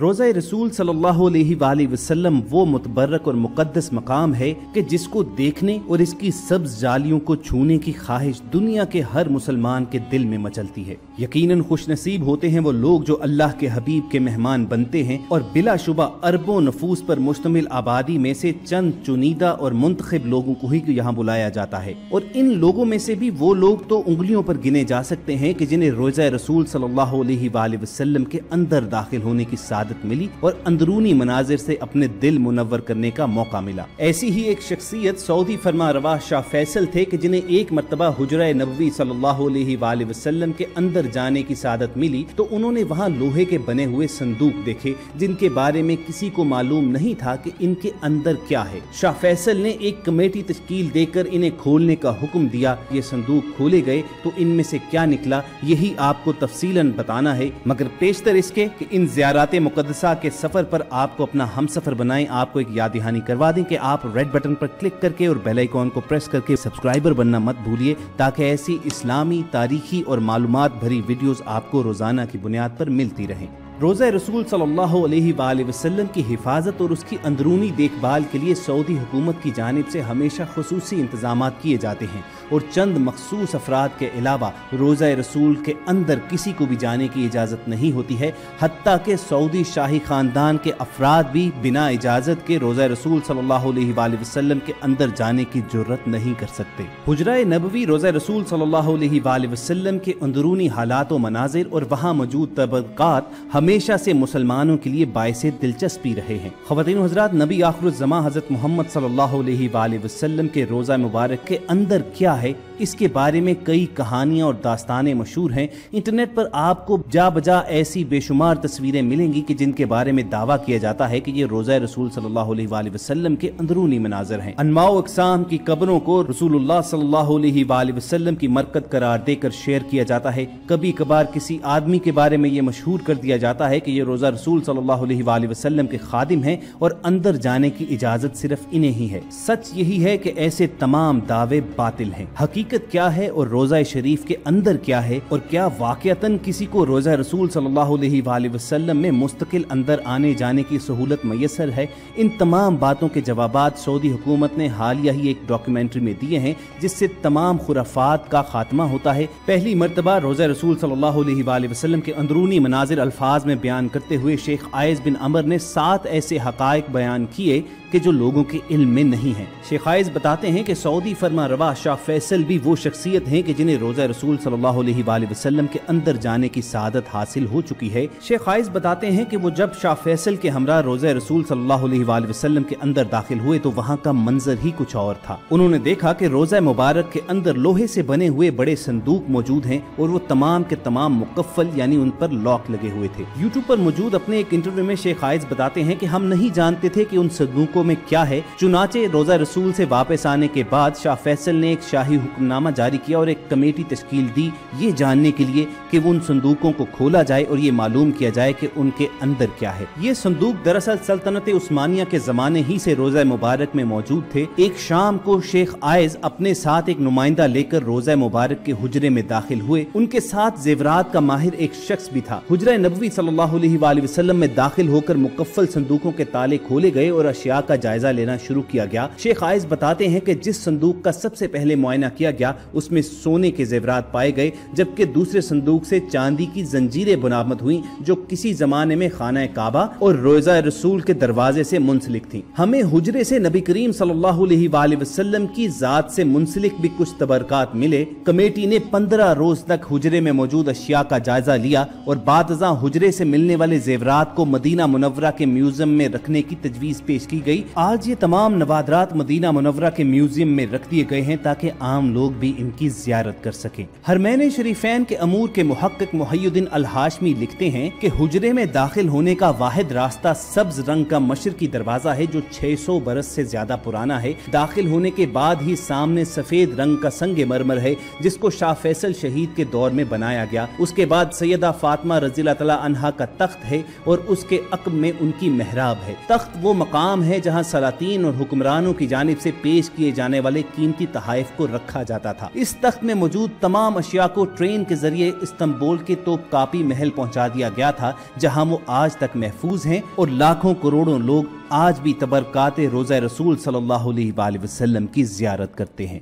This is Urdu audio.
روزہ رسول صلی اللہ علیہ وآلہ وسلم وہ متبرک اور مقدس مقام ہے کہ جس کو دیکھنے اور اس کی سبز جالیوں کو چھونے کی خواہش دنیا کے ہر مسلمان کے دل میں مچلتی ہے۔ یقیناً خوش نصیب ہوتے ہیں وہ لوگ جو اللہ کے حبیب کے مہمان بنتے ہیں اور بلا شبہ اربوں نفوس پر مشتمل آبادی میں سے چند چنیدہ اور منتخب لوگوں کو ہی یہاں بلایا جاتا ہے۔ اور ان لوگوں میں سے بھی وہ لوگ تو انگلیوں پر گنے جا سکتے ہیں کہ جنہیں روزہ رسول صلی اللہ علیہ وآلہ وسلم کے اندر داخل ہونے کی سعادت ملی اور اندرونی مناظر سے اپنے دل منور کرنے کا موقع ملا۔ ایسی ہی ایک شخصیت سعودی فرما روا شاہ فیصل تھے کہ جنہیں ایک مرتبہ حجرہ نبوی صلی اللہ علیہ وآلہ وسلم کے اندر جانے کی سعادت ملی، تو انہوں نے وہاں لوہے کے بنے ہوئے صندوق دیکھے، جن کے بارے میں کسی کو معلوم نہیں تھا کہ ان کے اندر کیا ہے۔ شاہ فیصل نے ایک کمیٹی تشکیل دے کر انہیں کھولنے کا حکم دیا۔ یہ صندوق کھولے گئے تو ان میں سے کیا نکلا، یہی آپ کو تفصیل بتانا ہے، مگر پیشتر اس کے کہ ان زیارات مقدسہ کے سفر پر آپ کو اپنا ہم سفر بنائیں، آپ کو ایک یاد دہانی کروا دیں کہ آپ ریڈ بٹن پر کلک کر کے اور بیل آئیکن کو پریس کر کے سبسکرائبر بننا مت بھولیے تاکہ ایسی اسلامی، تاریخی اور معلومات بھری ویڈیوز آپ کو روزانہ کی بنیاد پر ملتی رہیں۔ روزہ رسول صلی اللہ علیہ وآلہ وسلم کی حفاظت اور اس کی اندرونی دیکھ بھال کے لیے سعودی حکومت کی جانب سے ہمیشہ خصوصی انتظامات کیے جاتے ہیں اور چند مخصوص افراد کے علاوہ روزہ رسول کے اندر کسی کو بھی جانے کی اجازت نہیں ہوتی ہے، حتیٰ کہ سعودی شاہی خاندان کے افراد بھی بنا اجازت کے روزہ رسول صلی اللہ علیہ وآلہ وسلم کے اندر جانے کی جرت نہیں کر سکتے۔ حجرہ نبوی روزہ رسول صلی اللہ علیہ وآلہ وسلم کے اندرونی حالات و مناظر اور وہاں موجود طبقات ہمیشہ سے مسلمانوں کے لیے باعث دلچسپی رہے ہیں۔ خواتین حضرات، نبی آخر الزما حضرت محمد صلی اللہ علیہ وآلہ وسلم کے روزہ مبارک کے اندر کیا ہے؟ اس کے بارے میں کئی کہانیاں اور داستانیں مشہور ہیں۔ انٹرنیٹ پر آپ کو جا بجا ایسی بے شمار تصویریں ملیں گی کہ جن کے بارے میں دعویٰ کیا جاتا ہے کہ یہ روزہ رسول صلی اللہ علیہ وآلہ وسلم کے اندرونی مناظر ہیں۔ انواع و اقسام کی قبروں کو رسول اللہ صلی اللہ علیہ وآلہ وسلم کی مرکت قرار دے کر شیئر کیا جاتا ہے۔ کبھی کبھار کسی آدمی کے بارے میں یہ مشہور کر دیا جاتا جاتا ہے کہ یہ روزہ رسول صلی اللہ علیہ وآلہ وسلم کے خادم ہیں اور اندر جانے کی اجازت صرف انہیں ہی ہے۔ سچ یہی ہے کہ ایسے تمام دعوے باطل ہیں۔ حقیقت کیا ہے اور روزہ شریف کے اندر کیا ہے اور کیا واقعتاً کسی کو روزہ رسول صلی اللہ علیہ وآلہ وسلم میں مستقل اندر آنے جانے کی سہولت میسر ہے؟ ان تمام باتوں کے جوابات سعودی حکومت نے حالیہ ہی ایک ڈاکیومنٹری میں دیے ہیں، جس سے تمام خرافات کا خاتمہ ہوتا ہے۔ پہلی مرتبہ روزہ رسول صلی اللہ علیہ وآلہ وسلم کے اندرونی مناظر الفاظ میں بیان کرتے ہوئے شیخ آئز بن عمر نے سات ایسے حقائق بیان کیے کہ جو لوگوں کے علم میں نہیں ہیں۔ شیخ آئز بتاتے ہیں کہ سعودی فرما روا شاہ فیصل بھی وہ شخصیت ہیں کہ جنہیں روزہ رسول صلی اللہ علیہ وآلہ وسلم کے اندر جانے کی سعادت حاصل ہو چکی ہے۔ شیخ آئز بتاتے ہیں کہ وہ جب شاہ فیصل کے ہمراہ روزہ رسول صلی اللہ علیہ وآلہ وسلم کے اندر داخل ہوئے تو وہاں کا منظر ہی کچھ اور تھا۔ انہوں نے دیکھا کہ روزہ مبارک کے اندر لوہے سے بنے ہوئے بڑے صندوق موجود ہیں اور وہ تمام کے تمام مکفل یعنی ان پر لاک لگے ہوئے تھے۔ یوٹیوب پر موجود اپنے ایک انٹرویو میں شیخ آئز بتاتے ہیں کہ ہم نہیں جانتے تھے کہ ان صندوقوں میں کیا ہے۔ چنانچہ روزہ رسول سے واپس آنے کے بعد شاہ فیصل نے ایک شاہی حکم نامہ جاری کیا اور ایک کمیٹی تشکیل دی۔ یہ جاننے کے لیے کہ وہ ان صندوقوں کو کھولا جائے اور یہ معلوم کیا جائے کہ ان کے اندر کیا ہے۔ یہ صندوق دراصل سلطنت عثمانیہ کے زمانے ہی سے روزہ مبارک میں موجود تھے۔ ایک شام کو شیخ آئز اپنے ساتھ ایک نمائندہ لے کر روزہ مبارک کے حجرے میں داخل ہوئے۔ ان کے ساتھ زیورات کا ماہر ایک شخص بھی تھا۔ حجرہ نبوی صلی صلی اللہ علیہ وآلہ وسلم میں داخل ہو کر مکفل صندوقوں کے تالے کھولے گئے اور اشیاء کا جائزہ لینا شروع کیا گیا۔ شیخ آئز بتاتے ہیں کہ جس صندوق کا سب سے پہلے معائنہ کیا گیا، اس میں سونے کے زیورات پائے گئے، جبکہ دوسرے صندوق سے چاندی کی زنجیریں برآمد ہوئیں جو کسی زمانے میں خانہ کعبہ اور روزہ رسول کے دروازے سے منسلک تھیں۔ ہمیں حجرے سے نبی کریم صلی اللہ علیہ وآلہ وسلم کی ذات سے منسلک بھی کچھ تبرکات ملے۔ کمیٹی نے پندرہ روز تک حجرے میں موجود اشیاء کا جائزہ لیا اور بعد ازاں حجرے سے ملنے والے زیورات کو مدینہ منورہ کے میوزیم میں رکھنے کی تجویز پیش کی گئی۔ آج یہ تمام نوادرات مدینہ منورہ کے میوزیم میں رکھ دیے گئے ہیں تاکہ عام لوگ بھی ان کی زیارت کر سکیں۔ ہرمین شریفین کے امور کے محقق محی الدین الہاشمی لکھتے ہیں کہ حجرے میں داخل ہونے کا واحد راستہ سبز رنگ کا مشرقی دروازہ ہے جو چھ سو برس سے زیادہ پرانا ہے۔ داخل ہونے کے بعد ہی سامنے سفید رنگ کا سنگ مرمر ہے، جس کو شاہ فیصل شہید کے دور میں بنایا گیا۔ اس کے بعد سیدہ فاطمہ رضی اللہ تعالیٰ عنہ بادشاہ کا تخت ہے اور اس کے عقب میں ان کی محراب ہے۔ تخت وہ مقام ہے جہاں سلاطین اور حکمرانوں کی جانب سے پیش کیے جانے والے قیمتی تحائف کو رکھا جاتا تھا۔ اس تخت میں موجود تمام اشیاء کو ٹرین کے ذریعے استنبول کے توپ کاپی محل پہنچا دیا گیا تھا، جہاں وہ آج تک محفوظ ہیں اور لاکھوں کروڑوں لوگ آج بھی تبرکات روزہ رسول صلی اللہ علیہ وآلہ وسلم کی زیارت کرتے ہیں۔